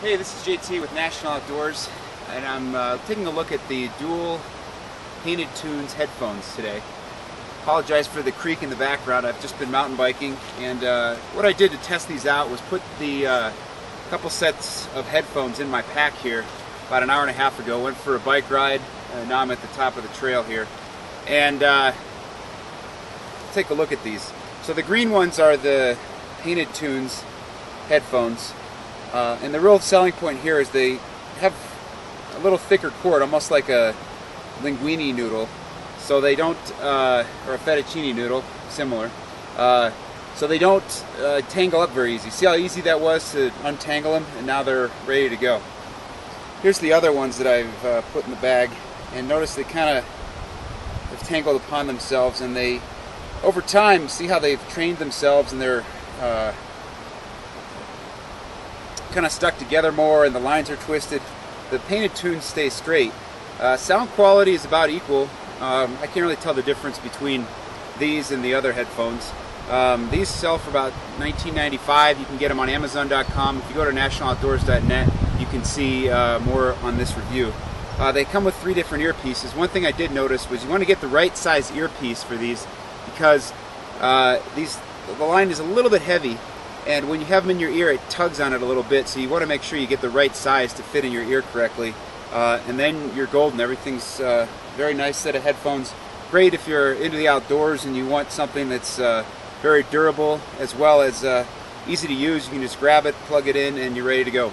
Hey, this is JT with National Outdoors, and I'm uh, taking a look at the dual Painted Tunes headphones today. Apologize for the creak in the background. I've just been mountain biking, and uh, what I did to test these out was put the uh, couple sets of headphones in my pack here about an hour and a half ago. Went for a bike ride. and now I'm at the top of the trail here, and uh, take a look at these. So the green ones are the Painted Tunes headphones. Uh, and the real selling point here is they have a little thicker cord, almost like a linguine noodle. So they don't, uh, or a fettuccine noodle, similar. Uh, so they don't uh, tangle up very easy. See how easy that was to untangle them, and now they're ready to go. Here's the other ones that I've uh, put in the bag, and notice they kind of have tangled upon themselves, and they, over time, see how they've trained themselves, and they're uh, kind of stuck together more and the lines are twisted. The painted tunes stay straight. Uh, sound quality is about equal. Um, I can't really tell the difference between these and the other headphones. Um, these sell for about $19.95. You can get them on Amazon.com. If you go to nationaloutdoors.net, you can see uh, more on this review. Uh, they come with three different earpieces. One thing I did notice was you want to get the right size earpiece for these because uh, these the line is a little bit heavy and when you have them in your ear it tugs on it a little bit so you want to make sure you get the right size to fit in your ear correctly. Uh, and then you're golden everything's uh, very nice set of headphones. Great if you're into the outdoors and you want something that's uh, very durable as well as uh, easy to use you can just grab it plug it in and you're ready to go